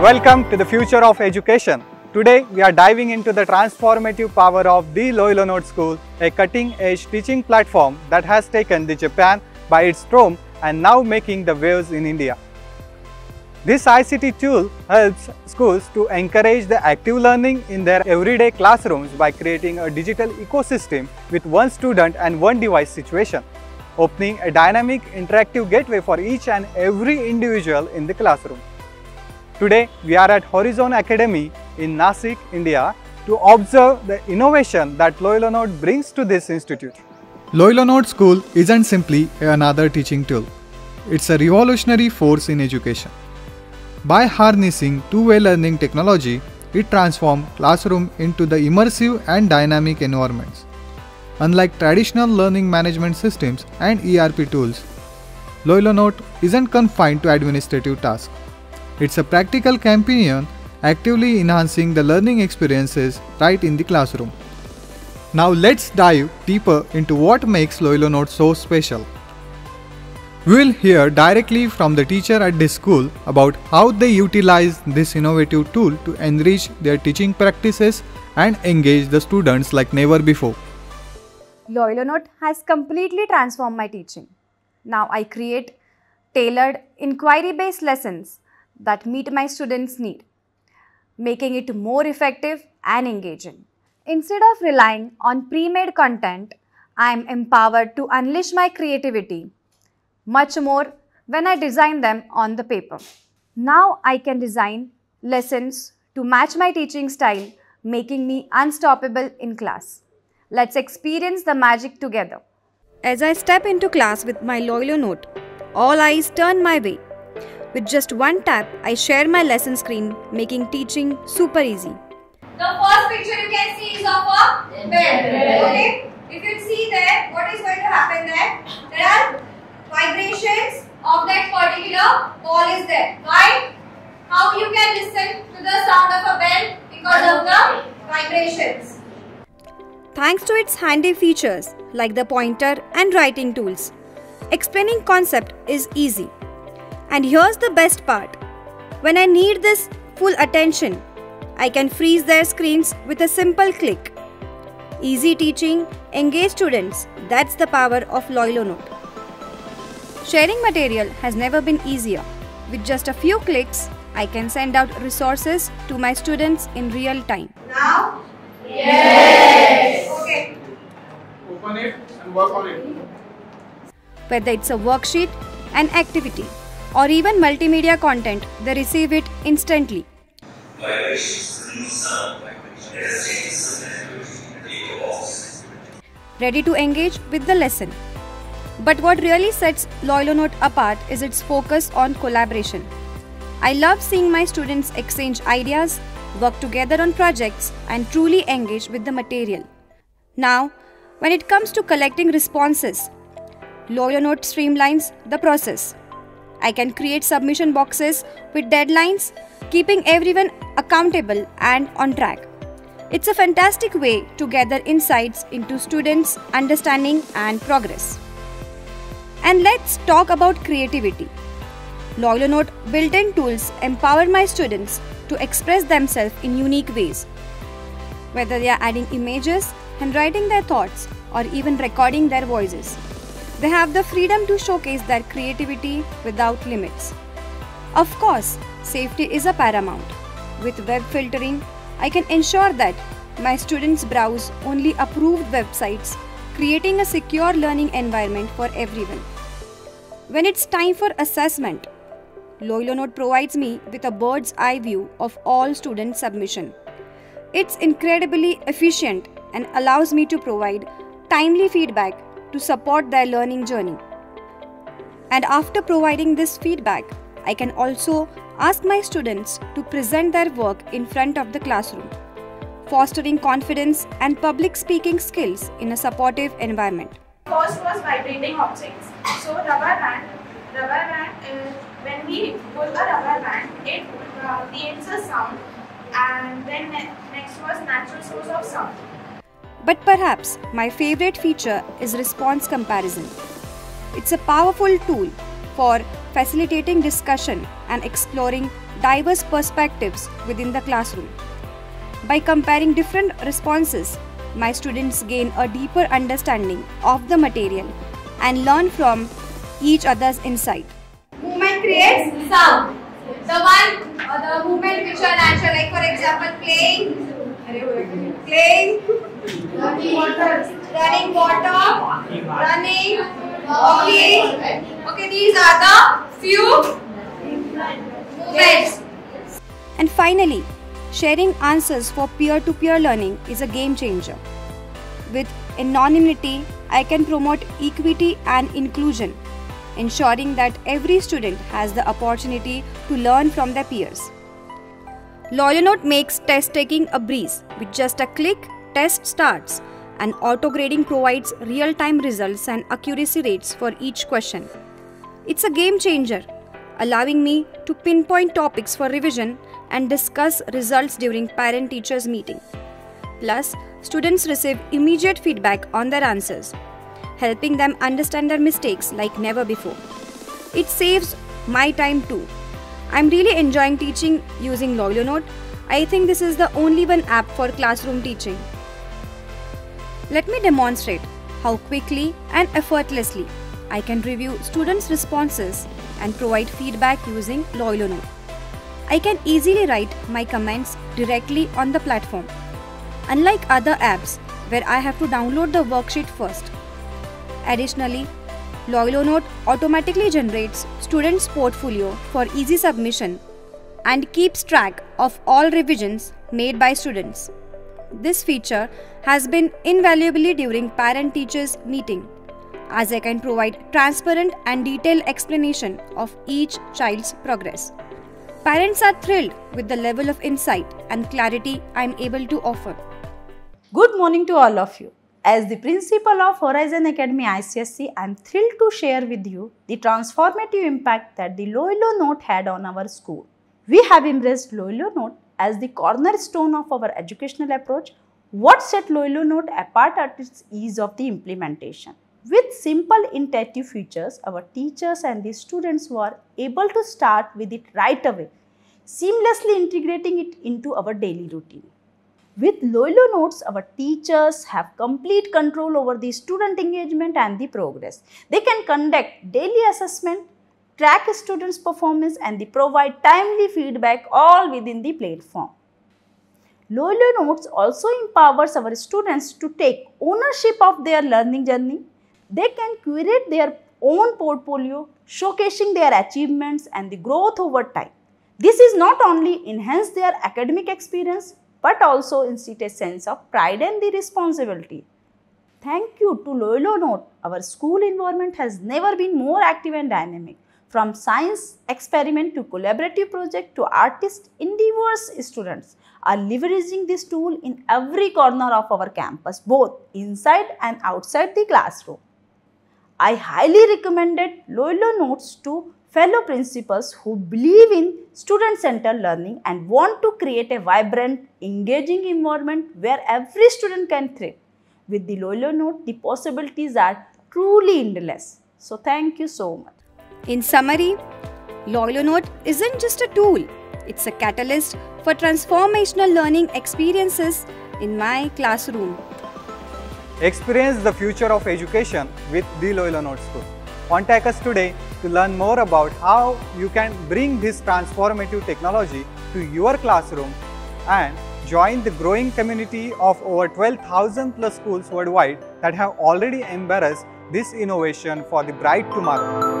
Welcome to the future of education. Today we are diving into the transformative power of the LoiLo Note School, a cutting-edge teaching platform that has taken the Japan by its storm and now making the waves in India. This ICT tool helps schools to encourage the active learning in their everyday classrooms by creating a digital ecosystem with one student and one device situation, opening a dynamic interactive gateway for each and every individual in the classroom. Today, we are at Horizon Academy in Nashik, India to observe the innovation that LoiLo Note brings to this institute. LoiLo Note School isn't simply another teaching tool. It's a revolutionary force in education. By harnessing two-way learning technology, it transforms classroom into the immersive and dynamic environments. Unlike traditional learning management systems and ERP tools, LoiLo Note isn't confined to administrative tasks. It's a practical companion actively enhancing the learning experiences right in the classroom. Now let's dive deeper into what makes LoiLo Note so special. We will hear directly from the teacher at this school about how they utilize this innovative tool to enrich their teaching practices and engage the students like never before. LoiLo Note has completely transformed my teaching. Now I create tailored inquiry based lessons that meet my students' need, making it more effective and engaging. Instead of relying on pre made content, I am empowered to unleash my creativity much more when I design them on the paper. Now I can design lessons to match my teaching style, making me unstoppable in class. Let's experience the magic together. As I step into class with my LoiLo note, all eyes turn my way with just one tap, I share my lesson screen, making teaching super easy. The first picture you can see is of a bed. Okay? If you see there, what is going to happen there? There are vibrations of that particular ball is there. Right? How you can listen to the sound of a bell? Because of the vibrations. Thanks to its handy features like the pointer and writing tools, explaining concept is easy. And here's the best part when I need this full attention, I can freeze their screens with a simple click. Easy teaching, engage students, that's the power of LoiLo Note. Sharing material has never been easier. With just a few clicks, I can send out resources to my students in real time. Now? Yes! Okay. Open it and work on it. Whether it's a worksheet, an activity, or even multimedia content, they receive it instantly. Ready to engage with the lesson. But what really sets LoiLo Note apart is its focus on collaboration. I love seeing my students exchange ideas, work together on projects, and truly engage with the material. Now, when it comes to collecting responses, LoiLo Note streamlines the process. I can create submission boxes with deadlines, keeping everyone accountable and on track. It's a fantastic way to gather insights into students' understanding and progress. And let's talk about creativity. LoiLo Note built in tools empower my students to express themselves in unique ways. Whether they are adding images, handwriting their thoughts, or even recording their voices. They have the freedom to showcase their creativity without limits. Of course, safety is a paramount. With web filtering, I can ensure that my students browse only approved websites, creating a secure learning environment for everyone. When it's time for assessment, LoiLo Note provides me with a bird's eye view of all student submission. It's incredibly efficient and allows me to provide timely feedback to support their learning journey. And after providing this feedback, I can also ask my students to present their work in front of the classroom, fostering confidence and public speaking skills in a supportive environment. First was vibrating objects. So rubber band, rubber band, uh, when we pull a rubber band, it uh, creates a sound and then ne- next was natural source of sound. But perhaps my favorite feature is response comparison. It's a powerful tool for facilitating discussion and exploring diverse perspectives within the classroom. By comparing different responses, my students gain a deeper understanding of the material and learn from each other's insight. Movement creates sound. The one, uh, the movement which are natural, like for example, playing, playing, running water, running water, running, walking. Okay, these are the few movements. And finally, sharing answers for peer to peer learning is a game changer. With anonymity, I can promote equity and inclusion, ensuring that every student has the opportunity to learn from their peers. LoiLoNote makes test taking a breeze. With just a click, test starts, and auto grading provides real time results and accuracy rates for each question. It's a game changer, allowing me to pinpoint topics for revision and discuss results during parent teachers meeting. Plus, students receive immediate feedback on their answers, helping them understand their mistakes like never before. It saves my time too. I'm really enjoying teaching using LoiLoNote. I think this is the only one app for classroom teaching. Let me demonstrate how quickly and effortlessly I can review students' responses and provide feedback using LoiLoNote. I can easily write my comments directly on the platform. Unlike other apps where I have to download the worksheet first. Additionally, LoiLoNote automatically generates students' portfolio for easy submission and keeps track of all revisions made by students. This feature has been invaluable during parent teachers meeting as I can provide transparent and detailed explanation of each child's progress. Parents are thrilled with the level of insight and clarity I am able to offer. Good morning to all of you. As the principal of Horizon Academy ICSE, I am thrilled to share with you the transformative impact that the LoiLo Note had on our school. We have embraced LoiLo Note as the cornerstone of our educational approach. What set LoiLo Note apart at its ease of the implementation. With simple intuitive features, our teachers and the students were able to start with it right away, seamlessly integrating it into our daily routine. With LoiLo Notes, our teachers have complete control over the student engagement and the progress. They can conduct daily assessment, track students' performance and they provide timely feedback all within the platform. LoiLo Notes also empowers our students to take ownership of their learning journey they can curate their own portfolio, showcasing their achievements and the growth over time. This is not only enhance their academic experience but also instill a sense of pride and the responsibility. Thank you to LoiLo Note, our school environment has never been more active and dynamic. From science experiment to collaborative project to artist endeavors, students are leveraging this tool in every corner of our campus, both inside and outside the classroom. I highly recommended LoiLo Notes to fellow principals who believe in student-centered learning and want to create a vibrant, engaging environment where every student can thrive. With the LoiLo Note, the possibilities are truly endless. So thank you so much. In summary, LoiLo Note isn't just a tool, it's a catalyst for transformational learning experiences in my classroom. Experience the future of education with the LoiLo Note School. Contact us today to learn more about how you can bring this transformative technology to your classroom and join the growing community of over 12,000 plus schools worldwide that have already embraced this innovation for the bright tomorrow.